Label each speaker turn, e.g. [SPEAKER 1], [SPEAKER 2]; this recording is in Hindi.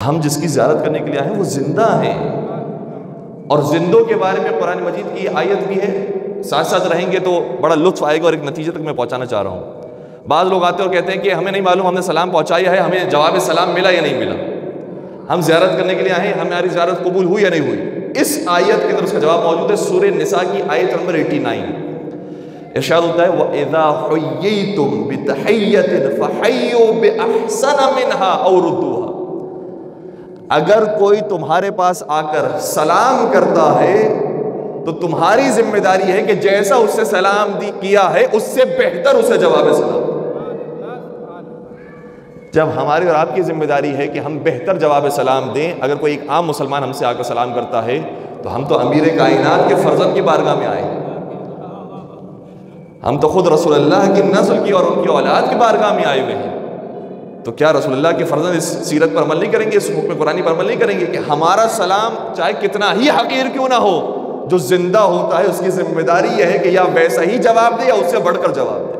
[SPEAKER 1] हम जिसकी ज्यारत करने के लिए आए हैं, वो ज़िंदा है। और जिंदों के बारे में कुरान मजीद की आयत भी है साथ साथ रहेंगे तो बड़ा लुत्फ आएगा और एक नतीजे तक मैं पहुंचाना चाह रहा हूँ। बाद लोग आते और कहते हैं कि हमें नहीं मालूम हमने सलाम पहुँचाया है, हमें जवाब सलाम मिला या नहीं मिला। हम ज्यारत करने के लिए आए हमारी ज्यारत कबूल हुई या नहीं हुई? इस आयत के अंदर उसका जवाब मौजूद है सूर्य निसा की आयत नंबर 89 इरशाद होता है वइदा हुय्यितुम बितहियतिन फहय्यु बिअहसन मिनहा औ रुद्दूहा। अगर कोई तुम्हारे पास आकर सलाम करता है तो तुम्हारी ज़िम्मेदारी है कि जैसा उससे सलाम दी, किया है, उससे बेहतर उसे जवाब सलाम। जब हमारी और आपकी ज़िम्मेदारी है कि हम बेहतर जवाब सलाम दें, अगर कोई एक आम मुसलमान हमसे आकर सलाम करता है तो हम तो अमीर कायनात के फर्जन की बारगाह में आए। हम तो खुद रसूलुल्लाह की नस्ल की और उनकी औलाद की बारगाह में आए हुए हैं। तो क्या रसोल्ला के फर्जन इस सीरत पर अमल नहीं करेंगे, इस हुक्म कुरानी पर अमल नहीं करेंगे कि हमारा सलाम चाहे कितना ही हकीर क्यों ना हो, जो ज़िंदा होता है उसकी ज़िम्मेदारी यह है कि या वैसा ही जवाब दे या उससे बढ़कर जवाब दे।